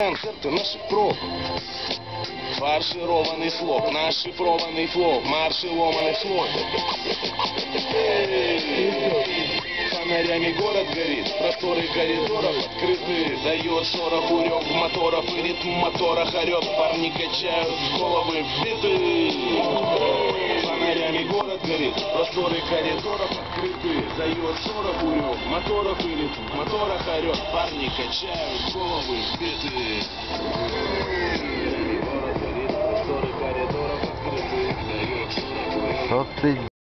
Концерты наших проб. Фаршированный слог, наш шифрованный флоу, марши ломаных слов. Эй! Фонарями город горит, просторы коридоров открыты, дает шороху рев моторов и ритм мотора хорет, парни качают головы вбиты. Город горит, просторы коридоров открыты, дает шороху рев моторов и ритм мотора хорет, парни качают головы вбиты. Город горит,